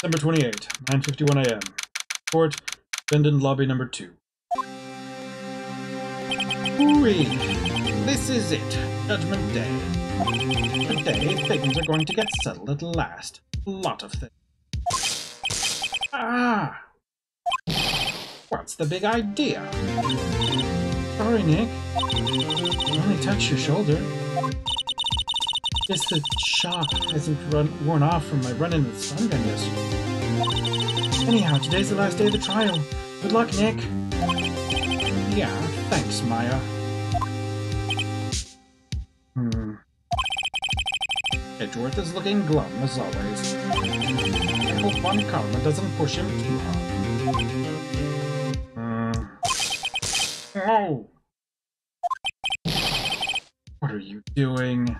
Number 28, 9.51 a.m. Court, defendant lobby number 2. Hooray! This is it. Judgment Day. Today, things are going to get settled at last. A lot of things. Ah! What's the big idea? Sorry, Nick. I only touched your shoulder. Guess the shock hasn't run, worn off from my run-in with stun gun yesterday. Anyhow, today's the last day of the trial. Good luck, Nick. Yeah, thanks, Maya. Hmm. Edgeworth is looking glum, as always. I hope Von Karma doesn't push him too hard. Hmm. Oh! What are you doing?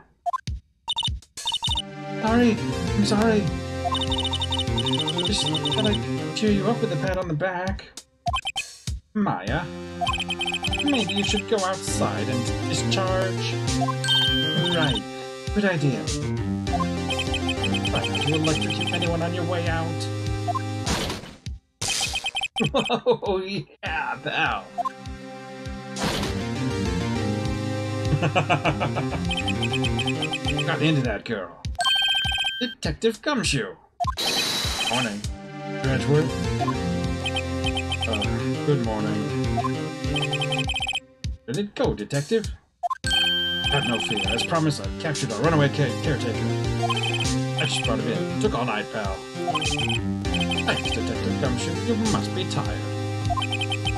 Sorry, I'm sorry. Just thought I'd cheer you up with a pat on the back. Maya, maybe you should go outside and discharge. Right, good idea. Try not to electrocute anyone on your way out. Oh, yeah, pal. Got into that girl. Detective Gumshoe. Morning. Edgeworth. Uh, good morning. Did it go, Detective? Have no fear. As promised, I've captured our runaway ca caretaker. I just brought him in. Took all night, pal. Thanks, Detective Gumshoe. You must be tired.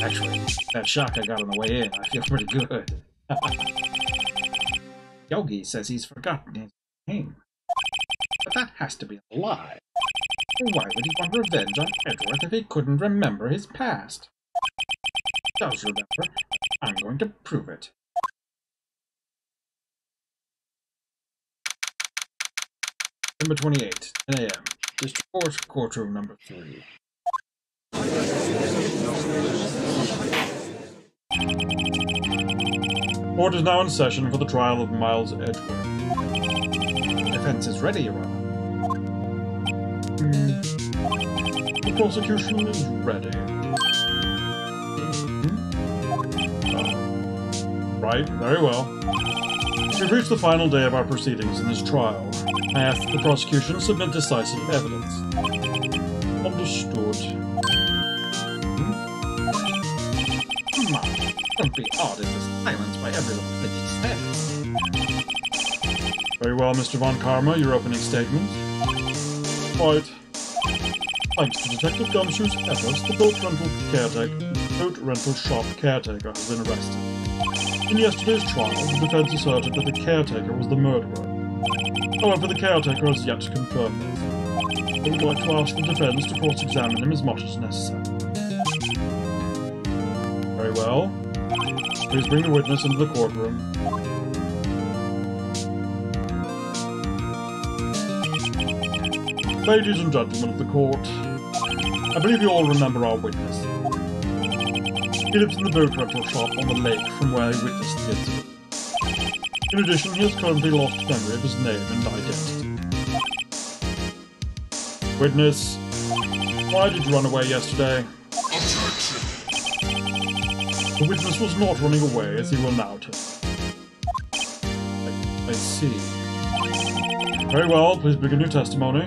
Actually, that shock I got on the way in, I feel pretty good. Yogi says he's forgotten his name. But that has to be a lie. Why would he want revenge on Edgeworth if he couldn't remember his past? Does remember. I'm going to prove it. Number 28, 10 a.m. District Court, courtroom number 3. Court is now in session for the trial of Miles Edgeworth. Defense is ready, Your Honor. Hmm. The prosecution is ready. Hmm? Right, very well. We've reached the final day of our proceedings in this trial. I ask the prosecution to submit decisive evidence. Understood. Hmm? Come on, don't be awed into silence by every little thing he. Very well, Mr. Von Karma, your opening statement. Right. Thanks to Detective Gumshoe's efforts, the boat rental caretaker, boat rental shop caretaker has been arrested. In yesterday's trial, the defense asserted that the caretaker was the murderer. However, the caretaker has yet to confirm this. I would like to ask the defense to cross-examine him as much as necessary. Very well. Please bring the witness into the courtroom. Ladies and gentlemen of the court, I believe you all remember our witness. He lives in the boat rental shop on the lake from where he witnessed the incident. In addition, he has currently lost memory of his name and identity. Witness, why did you run away yesterday? The witness was not running away, as he will now tell. I, I see. Very well, please begin your testimony.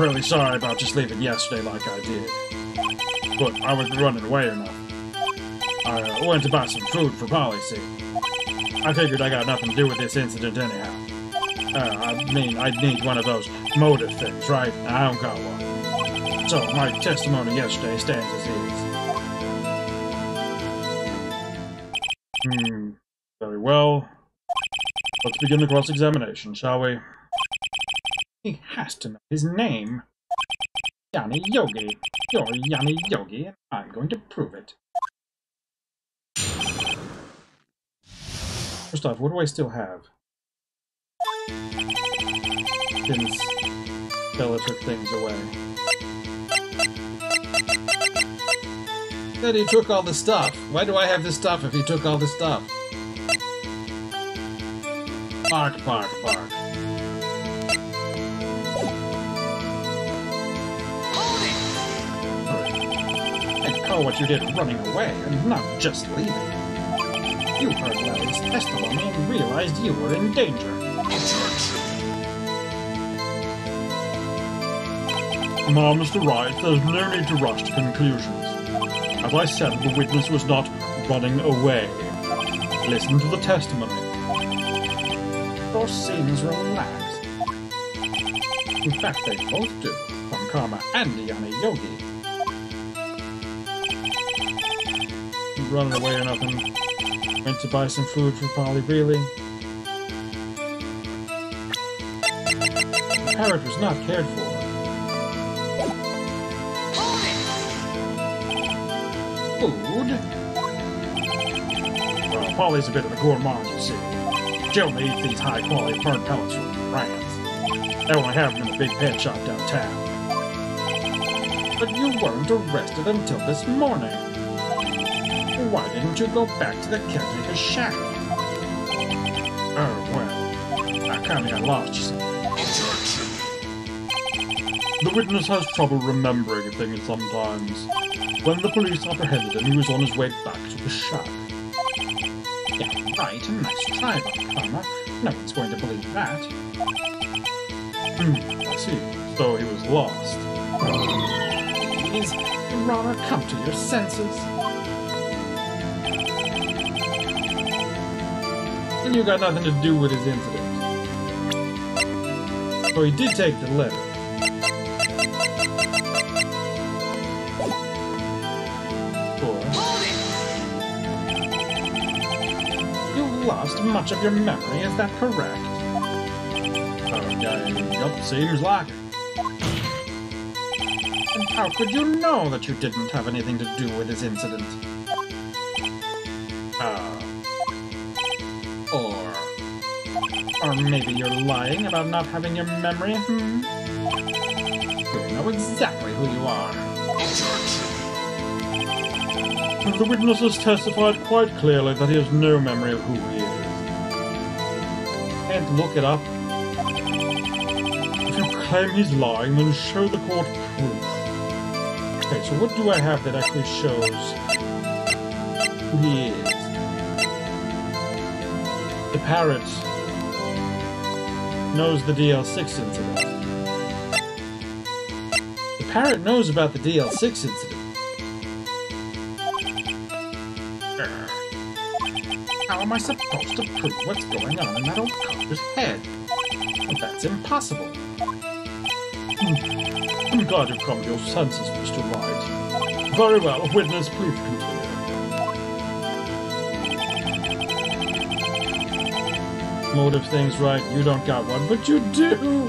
Really sorry about just leaving yesterday like I did. But I was running away enough. I uh, went to buy some food for policy. I figured I got nothing to do with this incident anyhow. Uh, I mean, I need one of those motive things, right? I don't got one. So my testimony yesterday stands as is. Hmm, very well. Let's begin the cross-examination, shall we? He has to know his name. Yanni Yogi. You're Yanni Yogi, and I'm going to prove it. First off, what do I still have? Since Bella took things away. Said he took all the stuff. Why do I have the stuff if he took all the stuff? Bark, bark, bark. And what you did running away and not just leaving. You heard Larry's testimony and realized you were in danger. Now, Mr. Wright, there's no need to rush to conclusions. As I said, the witness was not running away. Listen to the testimony. Or seems relaxed. In fact, they both do, Von Karma and Yanni Yogi. Running away or nothing. Went to buy some food for Polly, really? The parrot was not cared for. Food? Well, Polly's a bit of a gourmand, you see. She only eats these high-quality burnt pellets from brands. They only have them in a big pet shop downtown. But you weren't arrested until this morning. Why didn't you go back to the caretaker's shack? Oh, well, I kinda got lost. The witness has trouble remembering things sometimes. When the police apprehended him, he was on his way back to the shack. Yeah, right, a nice try, Von Karma. No one's going to believe that. Hmm, I see. So he was lost. Please, Honor, come to your senses. You got nothing to do with his incident. So he did take the letter. You lost much of your memory, is that correct? Okay, yup, seems like. And how could you know that you didn't have anything to do with this incident? Ah, Or... Or maybe you're lying about not having your memory, hmm? You know exactly who you are. the witness has testified quite clearly that he has no memory of who he is. Can't look it up. If you claim he's lying, then show the court proof. Okay, so what do I have that actually shows who he is? The parrot knows the DL6 incident. The parrot knows about the DL6 incident. How am I supposed to prove what's going on in that old copper's head? Well, that's impossible. I'm glad you've come to your senses, Mr. Wright. Very well, witness, please continue. Motive things right, you don't got one, but you do!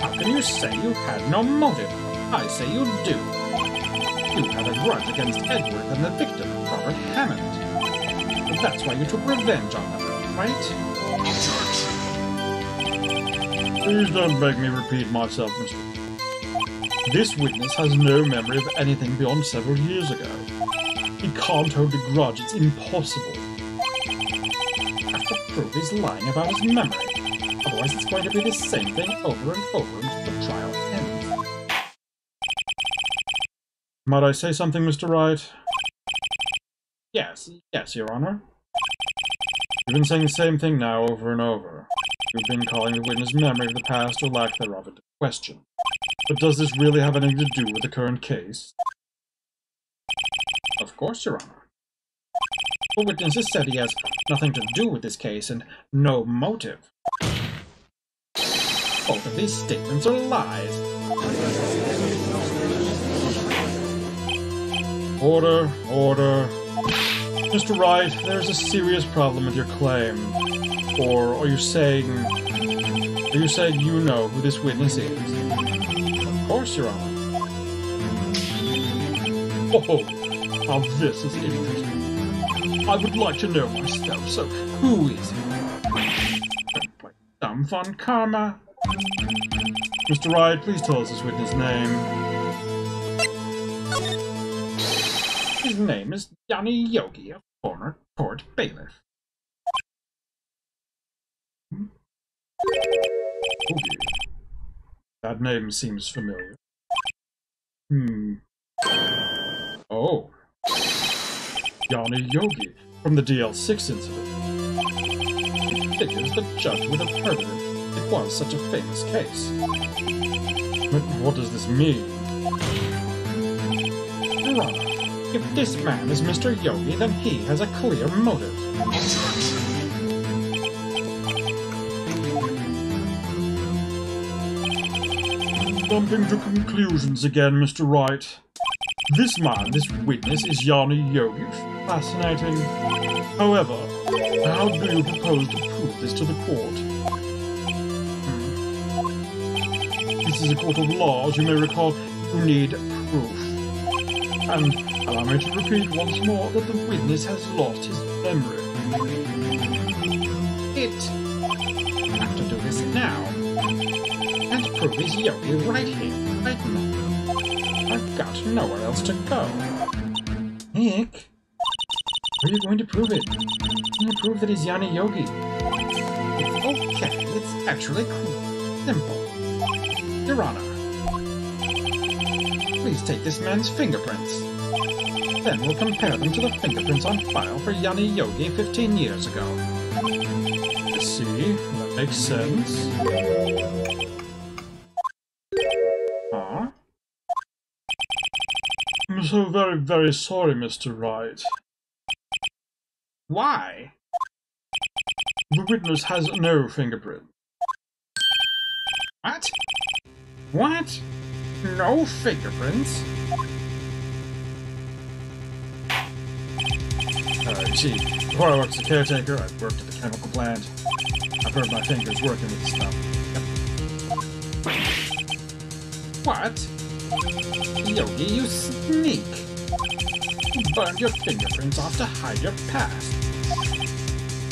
How can you say you had no motive? I say you do. You have a grudge against Edward and the victim, Robert Hammond. But that's why you took revenge on them, right? Please don't make me repeat myself, Mr. This witness has no memory of anything beyond several years ago. He can't hold a grudge, it's impossible. Prove he's lying about his memory. Otherwise it's going to be the same thing over and over until the trial ends. Might I say something, Mr. Wright? Yes, yes, Your Honor. You've been saying the same thing now over and over. You've been calling the witness memory of the past or lack thereof into question. But does this really have anything to do with the current case? Of course, Your Honor. The witness has said he has nothing to do with this case and no motive. Both of these statements are lies. Order, order. Mr. Wright, there is a serious problem with your claim. Or are you saying... Are you saying you know who this witness is? Of course, Your Honor. Oh, oh now this is interesting. I would like to know myself, so who is he? Dumb von Karma. Mr. Wright, please tell us this witness' name. His name is Yanni Yogi, a former court bailiff. Yogi. That name seems familiar. Hmm. Oh. Yanni Yogi from the DL6 incident. It figures the judge would have heard of it. It was such a famous case. But what does this mean? Your Honor, if this man is Mr. Yogi, then he has a clear motive. Jumping to conclusions again, Mr. Wright. This man, this witness, is Yanni Yogi. Fascinating. However, how do you propose to prove this to the court? Hmm. This is a court of law, as you may recall. You need proof. And allow me to repeat once more that the witness has lost his memory. It. I have to do this now. And prove his Yogi right here, right now. I've got nowhere else to go. Nick, are you going to prove it? Can you prove that he's Yanni Yogi? Okay. It's actually cool. Simple. Your Honor, please take this man's fingerprints. Then we'll compare them to the fingerprints on file for Yanni Yogi 15 years ago. See. That makes sense. Huh? I'm so very, very sorry, Mr. Wright. Why? The witness has no fingerprint. What? What? No fingerprints? Uh, you see, before I worked as a caretaker, I worked at the chemical plant. I've heard my fingers working with stuff. What? Yogi, you sneak! You burned your fingerprints off to hide your past.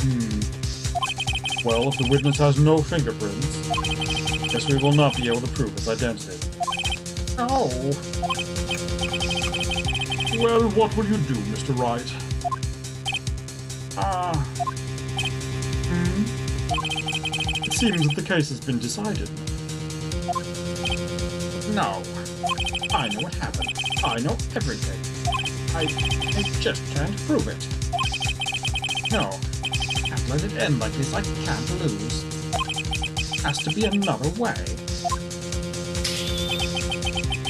Hmm. Well, if the witness has no fingerprints, guess we will not be able to prove his identity. Oh, Well, what will you do, Mr. Wright? ah, Hmm? It seems that the case has been decided. no. I know what happened. I know everything. I, I just can't prove it. No, can't let it end like this. I can't lose. Has to be another way.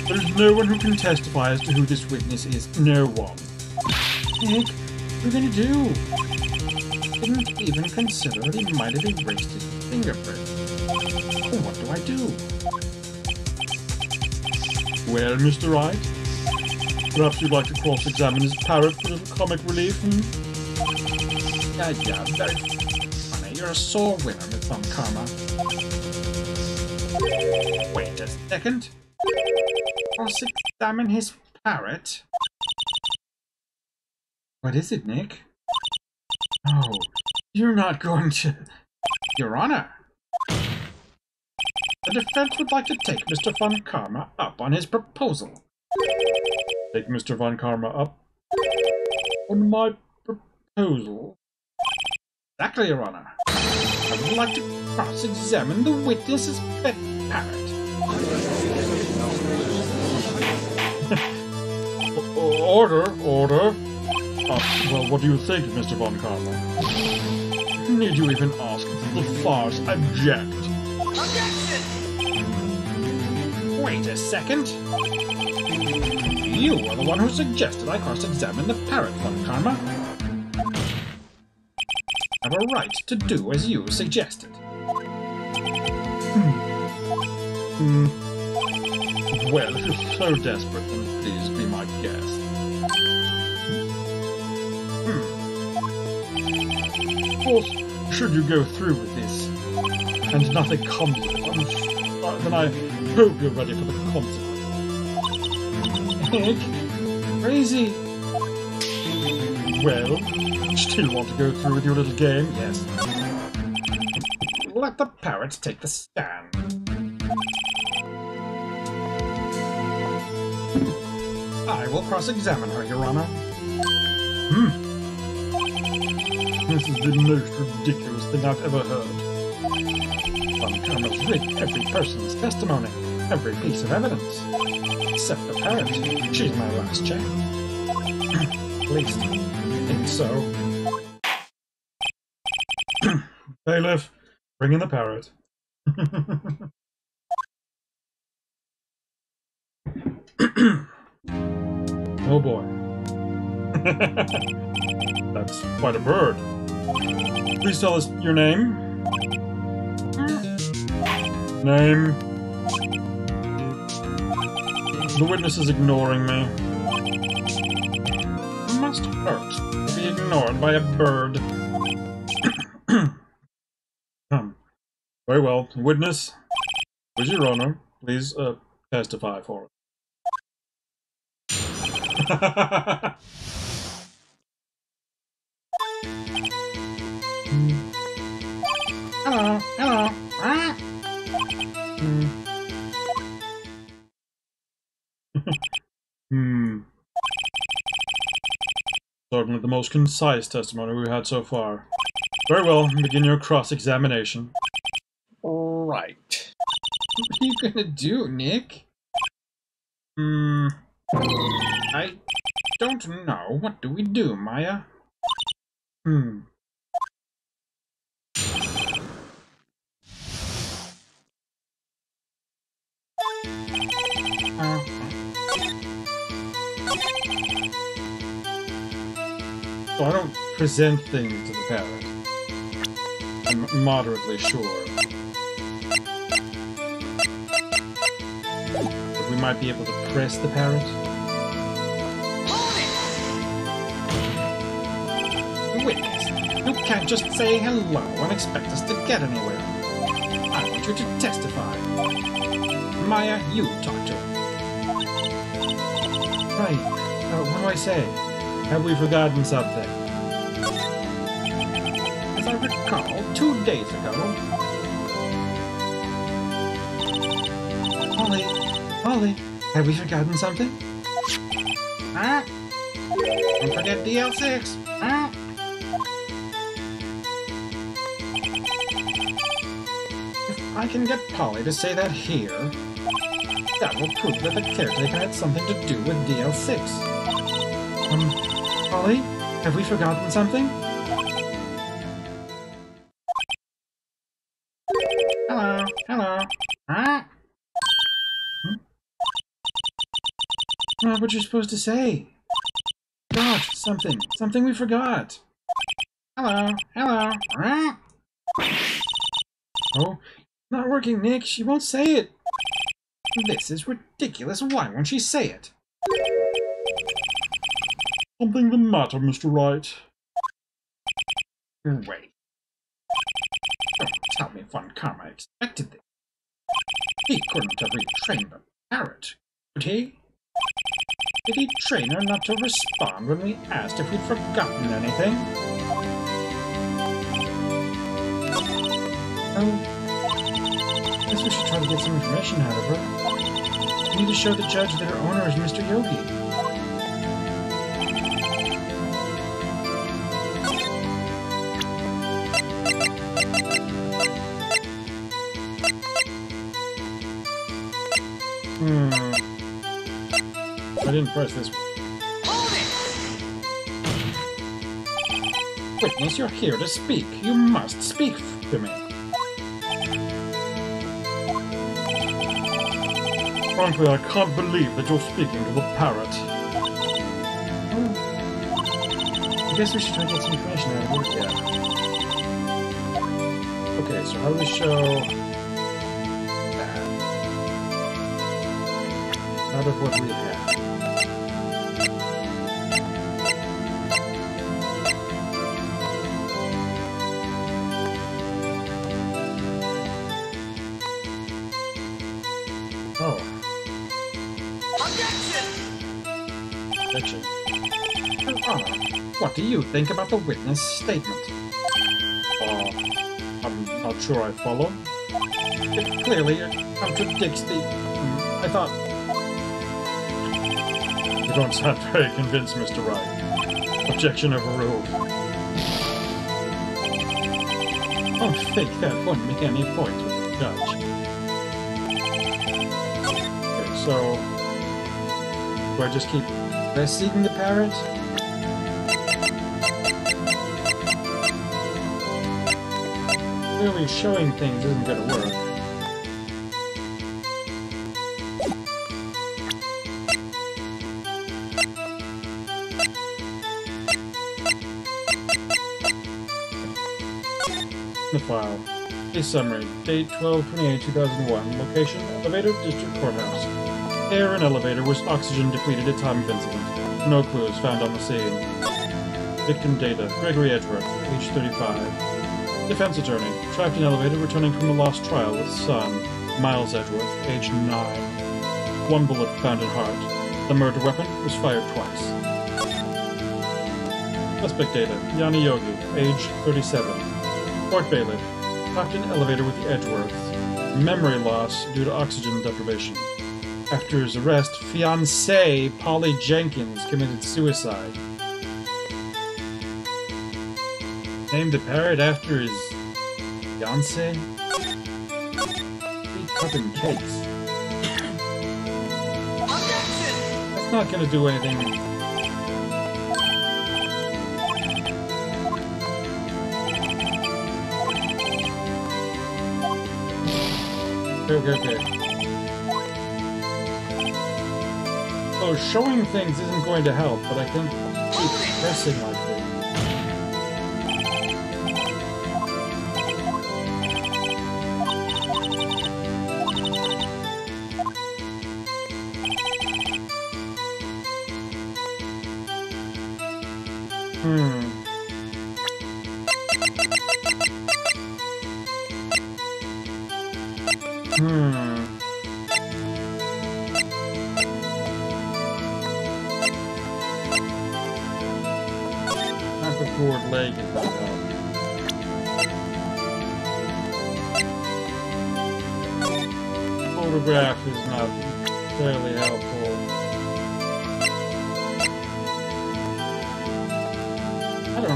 There is no one who can testify as to who this witness is. No one. Nick, what are you gonna do? Didn't even consider that he might have erased his fingerprint. What do I do? Well, Mr. Wright? Perhaps you'd like to cross-examine his parrot for little comic relief, hmm? Yeah, yeah, very funny. You're a sore winner, Miss Von Karma. Wait a second. Cross-examine his parrot? What is it, Nick? Oh, you're not going to... Your Honor. The defense would like to take Mr. Von Karma up on his proposal. Take Mr. Von Karma up on my proposal. Exactly, Your Honor. I would like to cross-examine the witness's pet parrot. Order, order. Uh, well, what do you think, Mr. Von Karma? Need you even ask? The farce. Object. Wait a second. You were the one who suggested I cross-examine the parrot, Von Karma. I have a right to do as you suggested. Hmm. Hmm. Well, if you're so desperate, then please be my guest. Hmm. Of course, should you go through with this, and nothing comes of it, then I hope you're ready for the consequences. Nick, crazy. Well, still want to go through with your little game? Yes. Let the parrot take the stand. I will cross-examine her, Your Honor. Hmm. This is the most ridiculous thing I've ever heard. Von Karma's rigged every person's testimony, every piece of evidence. Except the parrot. She's my last chance. At least, I think so. Bailiff, bring in the parrot. oh boy. That's quite a bird. Please tell us your name. Name. The witness is ignoring me. It must hurt to be ignored by a bird. Um, very well. Witness, with your honor, please uh, testify for us. Hello, hello. Hmm. Certainly the most concise testimony we've had so far. Very well, begin your cross-examination. Right. What are you gonna do, Nick? Hmm. I don't know. What do we do, Maya? Hmm. I don't present things to the parrot. I'm moderately sure. But we might be able to press the parrot. witness, you can't just say hello and expect us to get anywhere. I want you to testify. Maya, you talk to her. Right. Uh, what do I say? Have we forgotten something? As I recall, two days ago, Polly, Polly, have we forgotten something? ah, don't forget DL6. Ah. If I can get Polly to say that here, that will prove that the caretaker had something to do with DL6. Um, Have we forgotten something? Hello, hello. Ah. Not what you're supposed to say. Gosh, something. Something we forgot. Hello, hello. Ah. Oh, not working, Nick. She won't say it. This is ridiculous. Why won't she say it? Something the matter, Mr. Wright. Wait. Don't tell me Von Karma expected this. He couldn't have retrained the parrot, could he? Did he train her not to respond when we asked if we'd forgotten anything? Oh, guess we should try to get some information out of her. We need to show the judge that her owner is Mr. Yogi. Hmm. I didn't press this one. Witness, you're here to speak. You must speak to me. Frankly, I can't believe that you're speaking to the parrot. I guess we should try to get some information out of it. Yeah. Okay, so how do we show what we have? Oh. Objection. Your Honor, what do you think about the witness statement? Uh, I'm not sure I follow. It clearly contradicts the... I thought... You don't sound very convinced, Mr. Wright. Objection overruled. Don't think that wouldn't make any point judge. Okay, so... Do I just keep Pressing the parrot? clearly showing things isn't gonna work? A summary. Date 12-28-2001. Location, elevator, district courthouse. Air in elevator was oxygen depleted at time of incident. No clues found on the scene. Victim data. Gregory Edgeworth, age 35. Defense attorney. Trapped in elevator returning from a lost trial with son, Miles Edgeworth, age 9. One bullet found in heart. The murder weapon was fired twice. Suspect data. Yanni Yogi, age 37. Court bailiff. In elevator with the Edgeworths. Memory loss due to oxygen deprivation. After his arrest, fiancée Polly Jenkins committed suicide. Named the parrot after his fiancée? Be cutting cakes. That's not gonna do anything. Okay, okay. So oh, showing things isn't going to help, but I can keep pressing like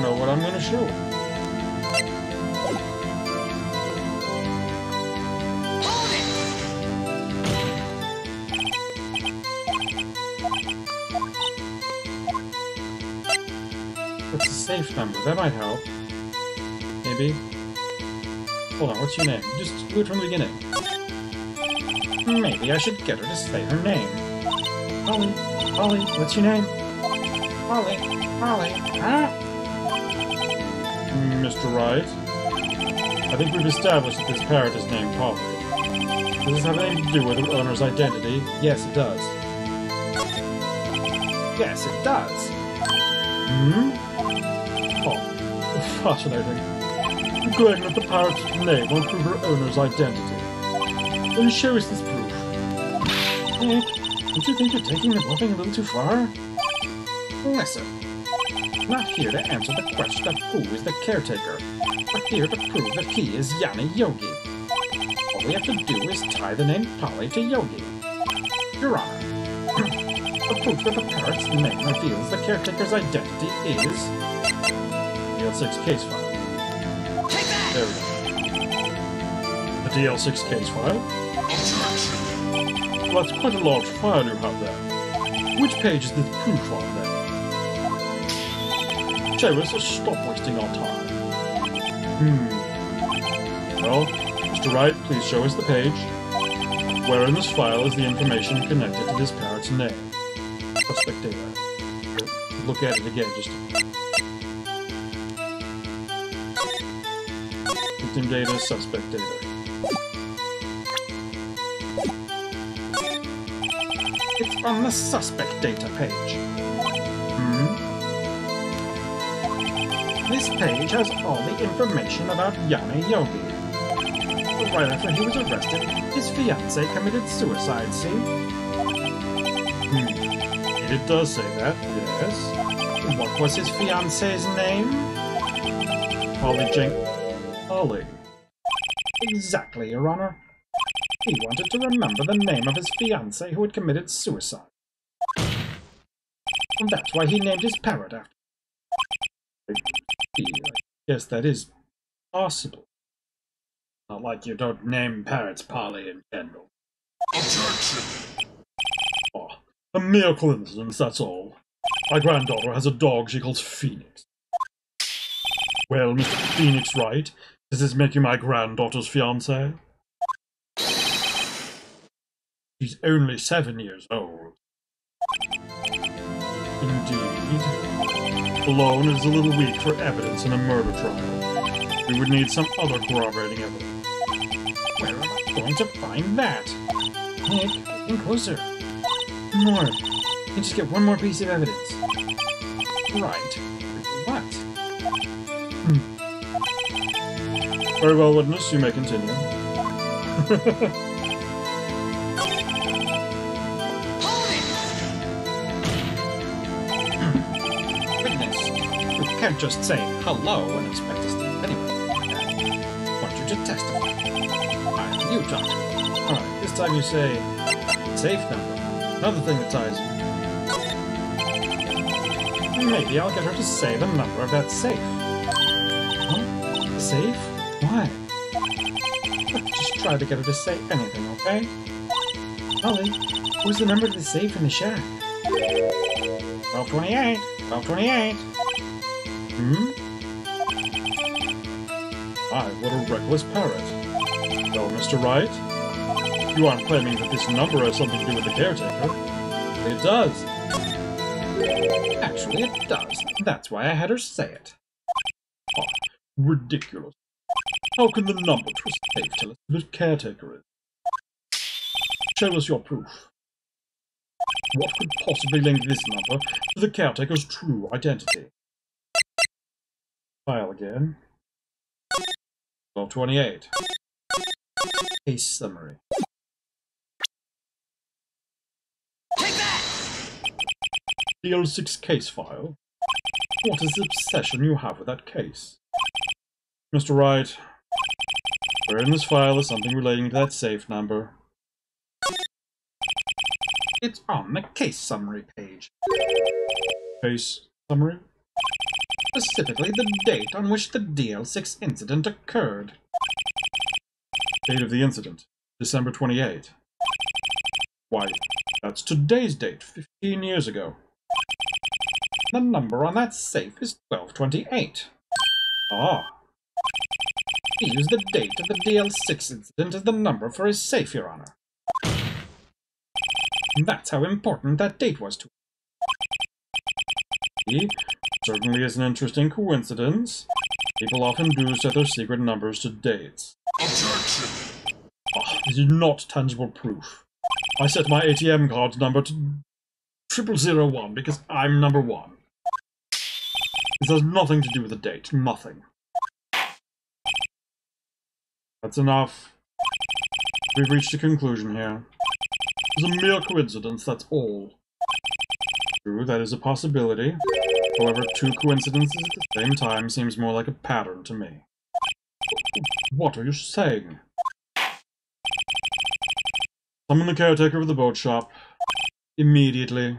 know what I'm to show. What's the safe number? That might help. Maybe. Hold on, what's your name? Just do it from the beginning. Maybe I should get her to say her name. Holly, Holly, what's your name? Holly, Holly, huh? Mr. Wright? I think we've established that this parrot is named Polly. Does this have anything to do with the owner's identity? Yes, it does. Yes, it does. Hmm? Oh, fascinating. You're that the parrot's name won't prove her owner's identity. Then show us this proof. Nick, don't you think you're taking the bluffing a little too far? Listen, not here to answer the question of who is the caretaker, but here to prove that he is Yanni Yogi. All we have to do is tie the name Polly to Yogi. Your Honor, the proof that the parrot's name reveals the caretaker's identity is... DL6 case file. There we go. A DL6 case file? That's quite a large file you have there. Which page is the proof on Show us or stop wasting our time. Hmm. Well, Mr. Wright, please show us the page. Where in this file is the information connected to this parrot's name? Suspect data. Look at it again, just Victim data, suspect data. It's on the suspect data page. This page has all the information about Yanni Yogi. Right after he was arrested, his fiancée committed suicide, see? Hmm. It does say that, yes. What was his fiancée's name? Holly Jenk... Holly. Exactly, Your Honor. He wanted to remember the name of his fiancée who had committed suicide. And that's why he named his parrot after. Yes, that is possible. Not like you don't name parrots Polly and Kendall. Objection! Ah, oh, a mere coincidence, that's all. My granddaughter has a dog she calls Phoenix. Well, Mr. Phoenix Wright, does this make you my granddaughter's fiance? She's only seven years old. Indeed. Alone is a little weak for evidence in a murder trial. We would need some other corroborating evidence. Where am I going to find that? Nick, getting closer. More. You just get one more piece of evidence. Right. What? Hmm. Very well, witness, you may continue. can't just say hello and expect us to anyway. Want you to testify. I, you talk. Alright, this time you say safe number. Another thing that ties you. Maybe I'll get her to say the number of that safe. Huh? Safe? Why? Look, just try to get her to say anything, okay? Holly, who's the number to the safe in the shack? 1228. 1228. Hmm? I, what a reckless parrot. Well, Mr. Wright, you aren't claiming that this number has something to do with the caretaker. It does. Actually, it does. That's why I had her say it. Ah, ridiculous. How can the number a safe tell us who the caretaker is? Show us your proof. What could possibly link this number to the caretaker's true identity? File again. 1228. Case summary. DL6 case file. What is the obsession you have with that case? Mr. Wright, where in this file is something relating to that safe number? It's on the case summary page. Case summary? Specifically, the date on which the DL6 incident occurred. Date of the incident, December 28. Why, that's today's date, 15 years ago. The number on that safe is 1228. Ah, He used the date of the DL6 incident as the number for his safe, Your Honor. That's how important that date was to him. he certainly is an interesting coincidence. People often do set their secret numbers to dates. Objection! Ah, this is not tangible proof. I set my ATM card number to triple zero one because I'm number one. This has nothing to do with the date. Nothing. That's enough. We've reached a conclusion here. It's a mere coincidence, that's all. True, that is a possibility. However, two coincidences at the same time seems more like a pattern to me. What are you saying? Summon the caretaker of the boat shop. Immediately.